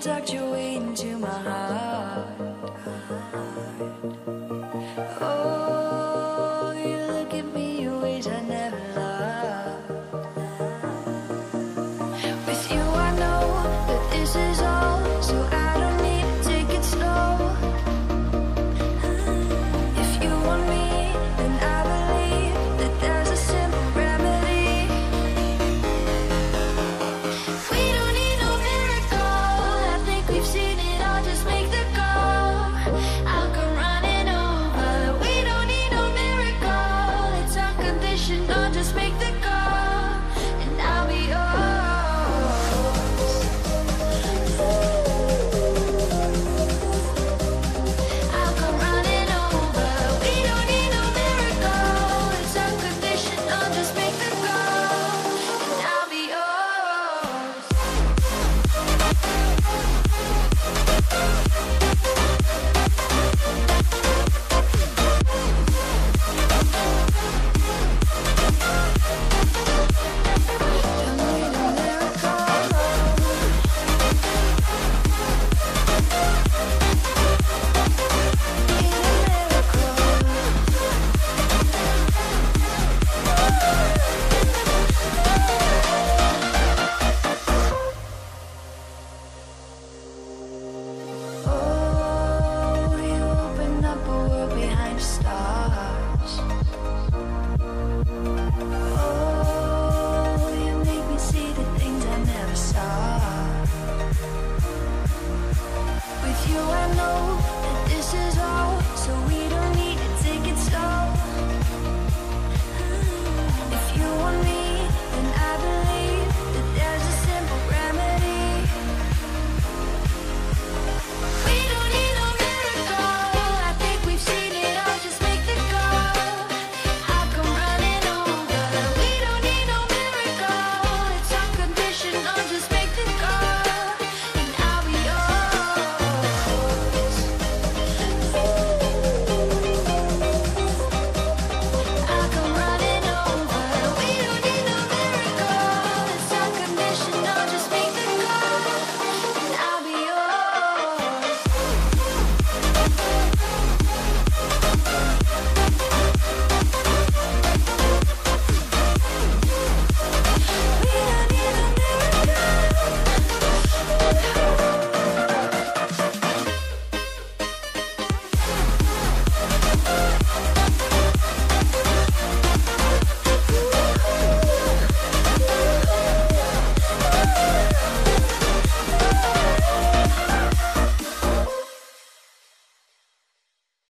induct you into my heart.